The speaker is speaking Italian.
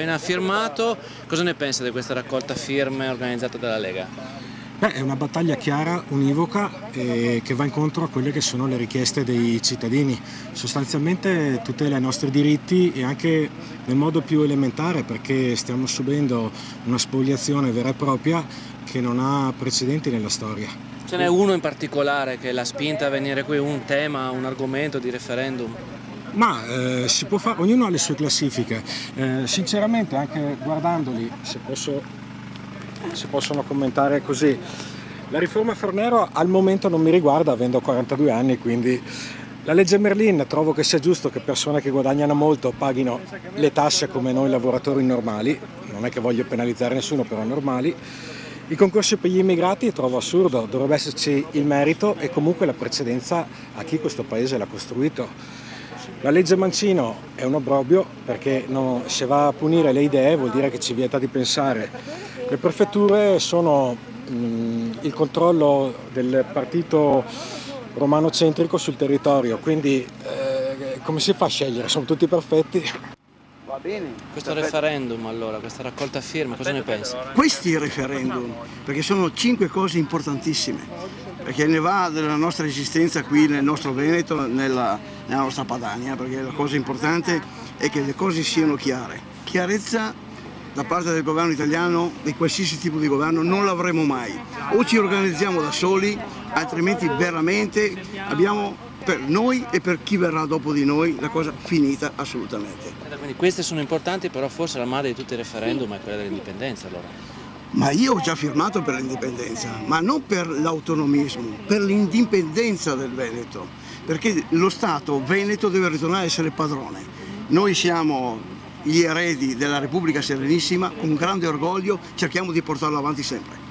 Appena firmato, cosa ne pensa di questa raccolta firme organizzata dalla Lega? Beh, è una battaglia chiara, univoca, eh, che va incontro a quelle che sono le richieste dei cittadini. Sostanzialmente tutela i nostri diritti e anche nel modo più elementare perché stiamo subendo una spoliazione vera e propria che non ha precedenti nella storia. Ce n'è uno in particolare che l'ha spinta a venire qui, un tema, un argomento di referendum? Ma eh, si può fare, ognuno ha le sue classifiche. Eh, sinceramente anche guardandoli, se, posso, se possono commentare così, la riforma Fornero al momento non mi riguarda avendo 42 anni, quindi la legge Merlin trovo che sia giusto che persone che guadagnano molto paghino le tasse come noi lavoratori normali, non è che voglio penalizzare nessuno, però normali. I concorsi per gli immigrati trovo assurdo, dovrebbe esserci il merito e comunque la precedenza a chi questo paese l'ha costruito. La legge Mancino è un obbrobrio perché no, se va a punire le idee vuol dire che ci vieta di pensare. Le prefetture sono mh, il controllo del partito romano centrico sul territorio, quindi eh, come si fa a scegliere? Sono tutti perfetti. Va bene. Questo perfetto. referendum allora, questa raccolta firme, cosa ne pensi? Questi referendum, perché sono cinque cose importantissime perché ne va della nostra esistenza qui nel nostro Veneto, nella, nella nostra Padania, perché la cosa importante è che le cose siano chiare. Chiarezza da parte del governo italiano, di qualsiasi tipo di governo, non l'avremo mai. O ci organizziamo da soli, altrimenti veramente abbiamo per noi e per chi verrà dopo di noi la cosa finita assolutamente. Quindi queste sono importanti, però forse la madre di tutti i referendum è quella dell'indipendenza allora. Ma io ho già firmato per l'indipendenza, ma non per l'autonomismo, per l'indipendenza del Veneto, perché lo Stato veneto deve ritornare a essere padrone. Noi siamo gli eredi della Repubblica Serenissima, con grande orgoglio cerchiamo di portarlo avanti sempre.